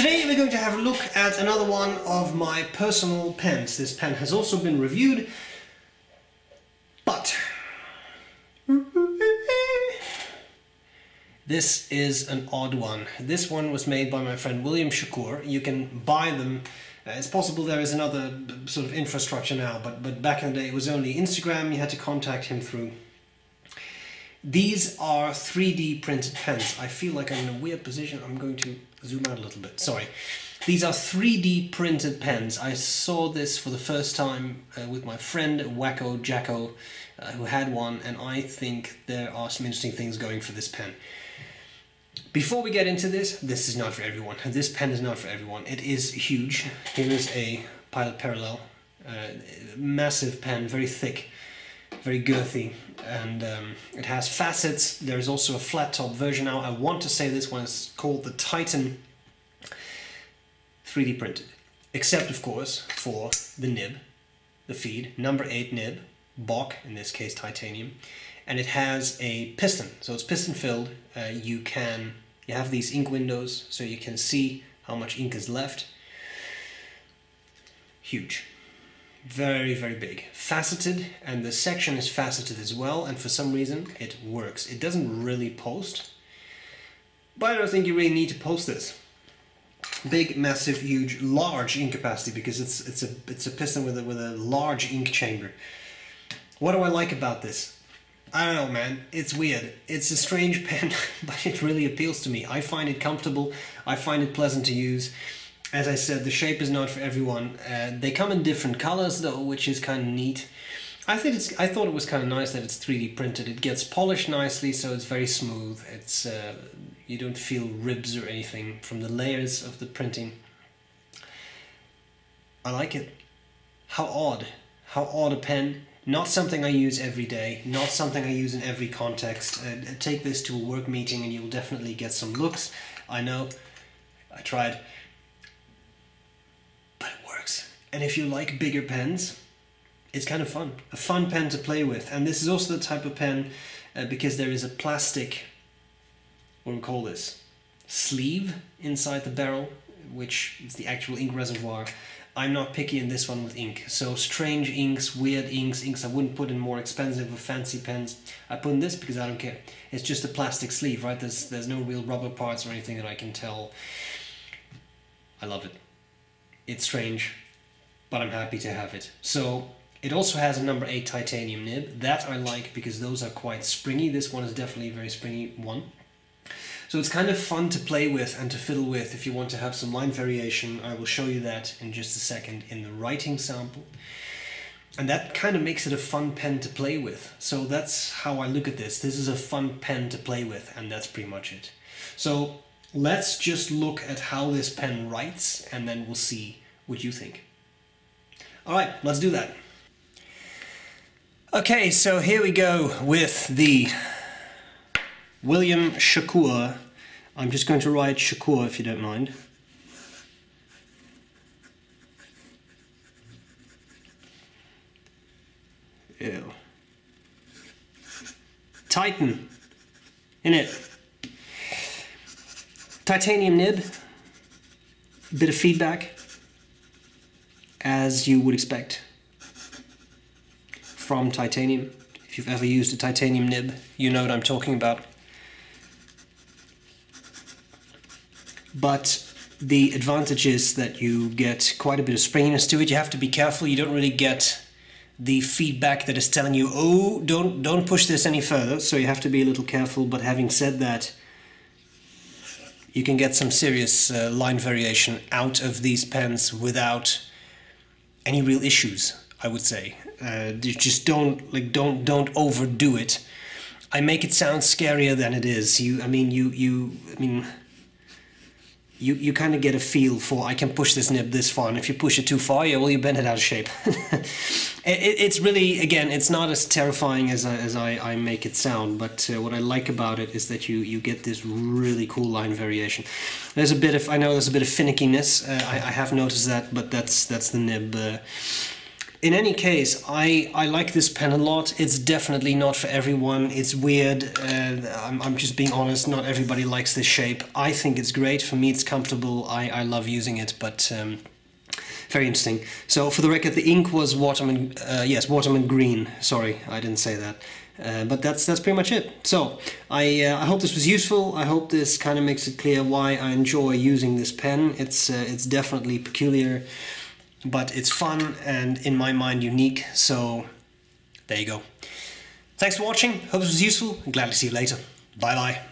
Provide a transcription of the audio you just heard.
Today we're going to have a look at another one of my personal pens. This pen has also been reviewed, but this is an odd one. This one was made by my friend William Shakour. You can buy them. Uh, it's possible there is another sort of infrastructure now, but, but back in the day it was only Instagram. You had to contact him through. These are 3D printed pens. I feel like I'm in a weird position. I'm going to zoom out a little bit. Sorry. These are 3D printed pens. I saw this for the first time uh, with my friend Wacko Jacko, uh, who had one, and I think there are some interesting things going for this pen. Before we get into this, this is not for everyone. This pen is not for everyone. It is huge. Here is a Pilot Parallel. Uh, massive pen, very thick, very girthy, and um, it has facets. There's also a flat top version now. I want to say this one is called the Titan 3D printed. Except, of course, for the nib, the feed, number 8 nib, Bock, in this case titanium, and it has a piston. So it's piston filled. Uh, you can you have these ink windows so you can see how much ink is left. Huge. Very, very big. Faceted, and the section is faceted as well, and for some reason it works. It doesn't really post, but I don't think you really need to post this. Big, massive, huge, large ink capacity because it's it's a it's a piston with a with a large ink chamber. What do I like about this? I don't know, man. It's weird. It's a strange pen, but it really appeals to me. I find it comfortable. I find it pleasant to use. As I said, the shape is not for everyone. Uh, they come in different colors, though, which is kind of neat. I think it's. I thought it was kind of nice that it's 3D printed. It gets polished nicely, so it's very smooth. It's uh, you don't feel ribs or anything from the layers of the printing. I like it. How odd. How odd a pen not something I use every day, not something I use in every context. Uh, take this to a work meeting and you'll definitely get some looks. I know, I tried. And if you like bigger pens, it's kind of fun. A fun pen to play with. And this is also the type of pen uh, because there is a plastic, what do we call this? Sleeve inside the barrel, which is the actual ink reservoir. I'm not picky in this one with ink. So strange inks, weird inks, inks I wouldn't put in more expensive or fancy pens. I put in this because I don't care. It's just a plastic sleeve, right? There's, there's no real rubber parts or anything that I can tell. I love it. It's strange, but I'm happy to have it. So it also has a number 8 titanium nib. That I like because those are quite springy. This one is definitely a very springy one. So it's kind of fun to play with and to fiddle with if you want to have some line variation. I will show you that in just a second in the writing sample. And that kind of makes it a fun pen to play with. So that's how I look at this. This is a fun pen to play with and that's pretty much it. So let's just look at how this pen writes and then we'll see what you think. Alright, let's do that. Okay, so here we go with the William Shakour. I'm just going to write Shakour if you don't mind. Ew. Titan. In it. Titanium nib. Bit of feedback. As you would expect from titanium. If you've ever used a titanium nib, you know what I'm talking about. but the advantage is that you get quite a bit of springiness to it. You have to be careful. You don't really get the feedback that is telling you, "Oh, don't don't push this any further." So you have to be a little careful. But having said that, you can get some serious uh, line variation out of these pens without any real issues. I would say. Uh, just don't like don't don't overdo it. I make it sound scarier than it is. You, I mean, you you, I mean you, you kind of get a feel for I can push this nib this far, and if you push it too far, yeah, well, you bend it out of shape. it, it's really, again, it's not as terrifying as I, as I, I make it sound, but uh, what I like about it is that you, you get this really cool line variation. There's a bit of, I know there's a bit of finickiness, uh, I, I have noticed that, but that's, that's the nib. Uh, in any case, I, I like this pen a lot. It's definitely not for everyone. It's weird. Uh, I'm, I'm just being honest. Not everybody likes this shape. I think it's great. For me, it's comfortable. I, I love using it, but um, very interesting. So for the record, the ink was Waterman, uh, yes, Waterman green. Sorry, I didn't say that. Uh, but that's that's pretty much it. So I uh, I hope this was useful. I hope this kind of makes it clear why I enjoy using this pen. It's uh, it's definitely peculiar but it's fun and in my mind unique. So there you go. Thanks for watching. Hope this was useful. Glad to see you later. Bye bye.